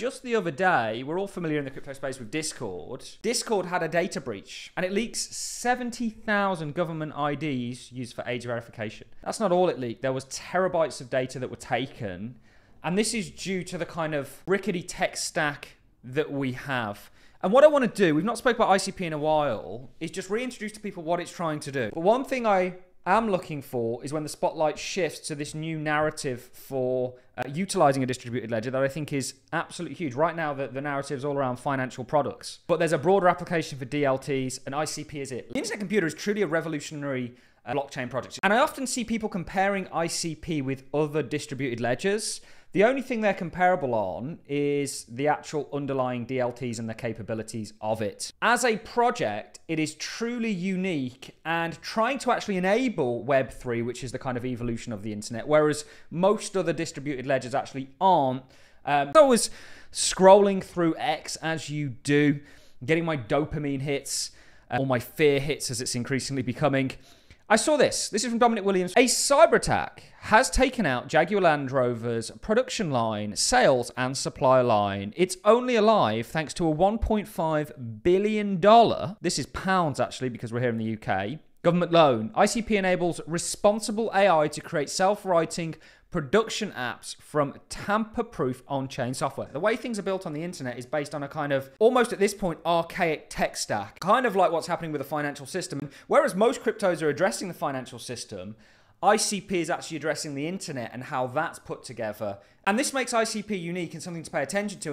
just the other day, we're all familiar in the crypto space with Discord. Discord had a data breach and it leaks 70,000 government IDs used for age verification. That's not all it leaked. There was terabytes of data that were taken. And this is due to the kind of rickety tech stack that we have. And what I want to do, we've not spoken about ICP in a while, is just reintroduce to people what it's trying to do. But one thing I am looking for is when the spotlight shifts to this new narrative for uh, utilizing a distributed ledger that I think is absolutely huge. Right now, the, the narrative is all around financial products, but there's a broader application for DLTs, and ICP is it. Internet Computer is truly a revolutionary uh, blockchain project. And I often see people comparing ICP with other distributed ledgers. The only thing they're comparable on is the actual underlying DLTs and the capabilities of it. As a project, it is truly unique and trying to actually enable Web3, which is the kind of evolution of the internet, whereas most other distributed ledgers actually aren't. Um, I was scrolling through X as you do, getting my dopamine hits, uh, or my fear hits as it's increasingly becoming. I saw this. This is from Dominic Williams. A cyber attack has taken out Jaguar Land Rover's production line, sales, and supply line. It's only alive thanks to a $1.5 billion, this is pounds actually because we're here in the UK, government loan. ICP enables responsible AI to create self writing production apps from tamper proof on chain software. The way things are built on the internet is based on a kind of almost at this point archaic tech stack, kind of like what's happening with the financial system. Whereas most cryptos are addressing the financial system, ICP is actually addressing the internet and how that's put together. And this makes ICP unique and something to pay attention to.